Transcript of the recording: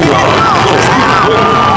这边